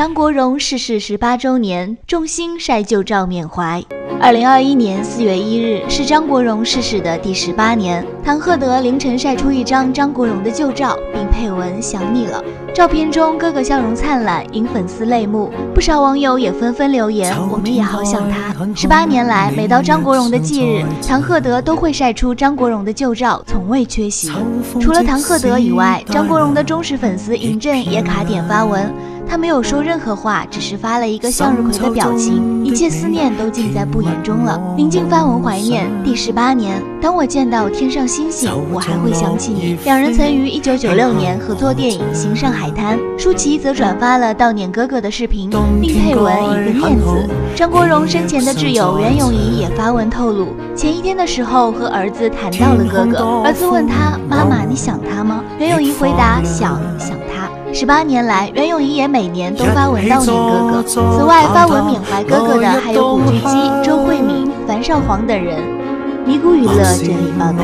张国荣逝世十八周年，众星晒旧照缅怀。二零二一年四月一日是张国荣逝世的第十八年。唐鹤德凌晨晒出一张张国荣的旧照，并配文“想你了”。照片中哥哥笑容灿烂，引粉丝泪目。不少网友也纷纷留言：“我们也好想他。”十八年来，每到张国荣的忌日，唐鹤德都会晒出张国荣的旧照，从未缺席。除了唐鹤德以外，张国荣的忠实粉丝尹正也卡点发文。他没有说任何话，只是发了一个向日葵的表情，一切思念都尽在不言中了。宁静发文怀念第十八年，当我见到天上星星，我还会想起你。两人曾于一九九六年合作电影《行上海滩》，舒淇则转发了悼念哥哥的视频，并配文一个念字。张国荣生前的挚友袁咏仪也发文透露，前一天的时候和儿子谈到了哥哥，儿子问他妈妈你想他吗？袁咏仪回答想想他。十八年来，袁咏仪也每年都发文悼念哥哥。此外，发文缅怀哥哥的还有古巨基、周慧敏、樊少皇等人。迷谷娱乐整理报道。